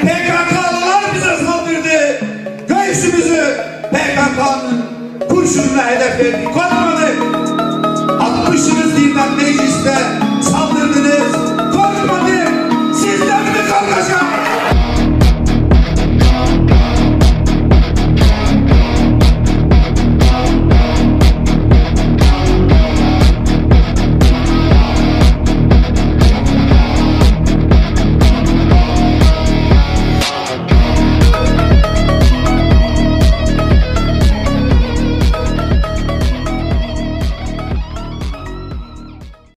PKK'lılar bize saldırdı. Göğsümüzü PKK'nın kurşununa hedef verdik.